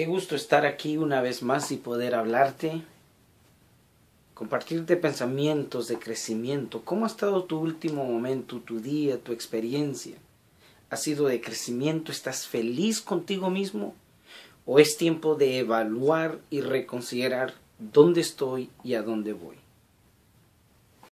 Qué gusto estar aquí una vez más y poder hablarte, compartirte pensamientos de crecimiento. ¿Cómo ha estado tu último momento, tu día, tu experiencia? ¿Ha sido de crecimiento? ¿Estás feliz contigo mismo? ¿O es tiempo de evaluar y reconsiderar dónde estoy y a dónde voy?